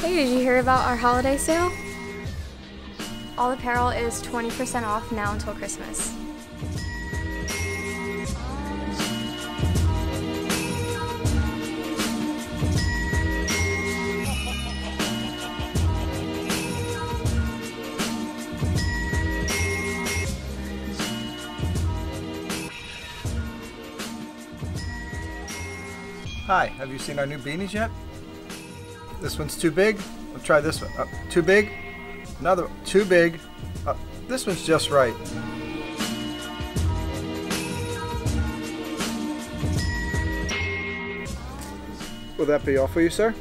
did you hear about our holiday sale? All apparel is 20% off now until Christmas. Hi, have you seen our new beanies yet? This one's too big. I'll try this one. Uh, too big. Another too big. Uh, this one's just right. Will that be all for you, sir?